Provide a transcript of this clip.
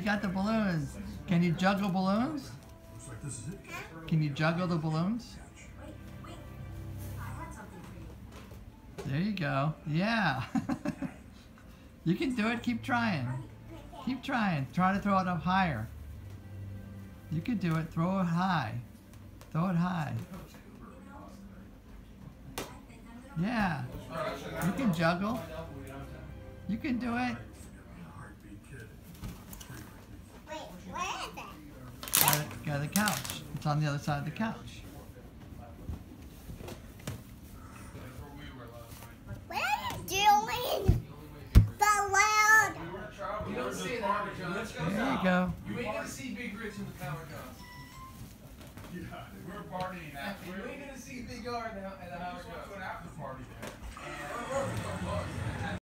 got the balloons. Can you juggle balloons? Can you juggle the balloons? You. There you go. Yeah. you can do it. Keep trying. Keep trying. Try to throw it up higher. You can do it. Throw it high. Throw it high. Yeah. You can juggle. You can do it. Got the couch. It's on the other side of the couch. What are you doing? The loud. You don't see it, John. Let's go. There you go. You ain't gonna see Big Rich in the John. Yeah, we're partying You ain't gonna see Big R in the, in the Howard John.